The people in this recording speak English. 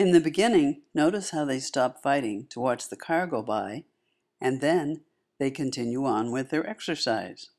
In the beginning, notice how they stop fighting to watch the car go by, and then they continue on with their exercise.